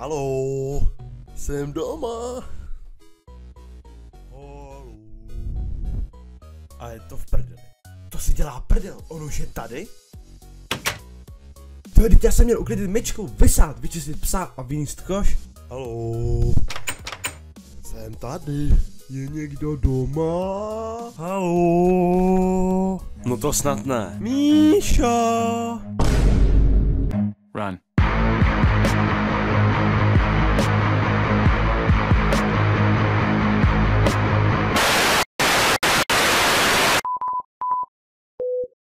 Haló, jsem doma. Haló. A je to v prdeli. To si dělá prdel, on už je tady? To teď já jsem měl uklidit myčku, vysát, vyčistit psa a vyníst koš. Haló. Jsem tady. Je někdo doma? Haló. No to snad ne. Míša. Run.